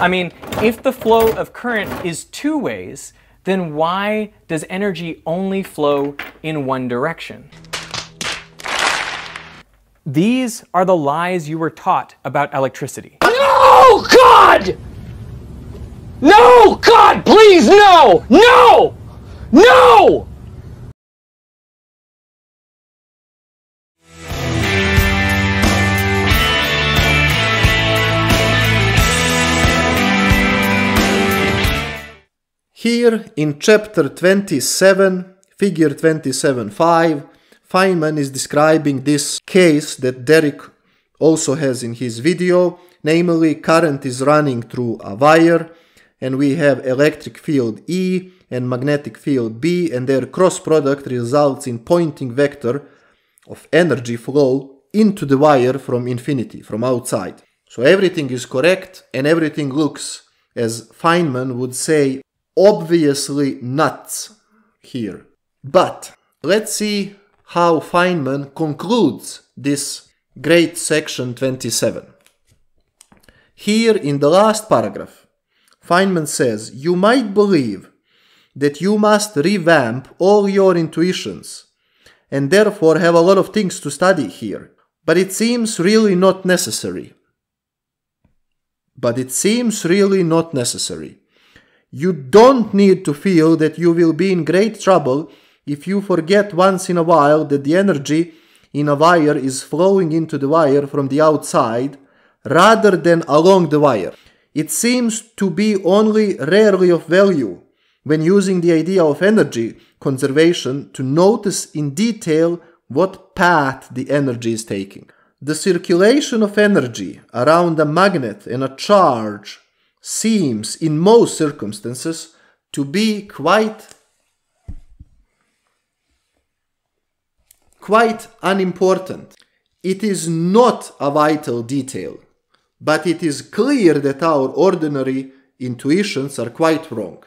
I mean, if the flow of current is two ways, then why does energy only flow in one direction? These are the lies you were taught about electricity. No, God! No, God, please, no! No! No! Here in chapter 27, figure 27.5, Feynman is describing this case that Derek also has in his video, namely current is running through a wire and we have electric field E and magnetic field B and their cross product results in Poynting vector of energy flow into the wire from infinity, from outside. So everything is correct and everything looks, as Feynman would say, obviously nuts here. But let's see how Feynman concludes this great section 27. Here in the last paragraph, Feynman says, You might believe that you must revamp all your intuitions and therefore have a lot of things to study here. But it seems really not necessary. But it seems really not necessary. You don't need to feel that you will be in great trouble if you forget once in a while that the energy in a wire is flowing into the wire from the outside rather than along the wire. It seems to be only rarely of value when using the idea of energy conservation to notice in detail what path the energy is taking. The circulation of energy around a magnet and a charge seems, in most circumstances, to be quite quite unimportant. It is not a vital detail, but it is clear that our ordinary intuitions are quite wrong.